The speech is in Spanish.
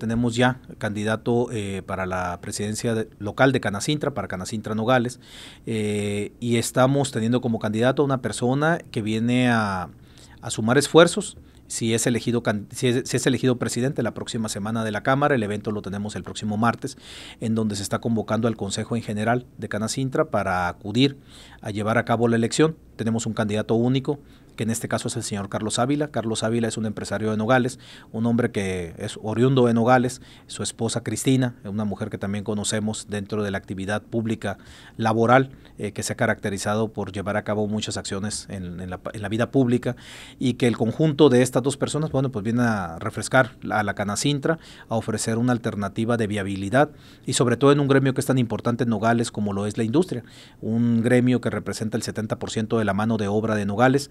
Tenemos ya candidato eh, para la presidencia local de Canacintra, para Canacintra Nogales, eh, y estamos teniendo como candidato a una persona que viene a, sumar esfuerzos. Si es, elegido, si es, elegido presidente la próxima semana de la Cámara, el evento lo tenemos el próximo martes, en donde se está convocando al Consejo en General de Canacintra para acudir a llevar a cabo la elección. Tenemos un candidato único, que en este caso es el señor Carlos Ávila. Carlos Ávila es un empresario de Nogales, un hombre que es oriundo de Nogales, su esposa Cristina, una mujer que también conocemos dentro de la actividad pública laboral, eh, que se ha caracterizado por llevar a cabo muchas acciones en, la, vida pública y que el conjunto de estas dos personas, bueno, pues viene a refrescar a la Canacintra, a ofrecer una alternativa de viabilidad y sobre todo en un gremio que es tan importante en Nogales como lo es la industria, un gremio que representa el 70% de la mano de obra de Nogales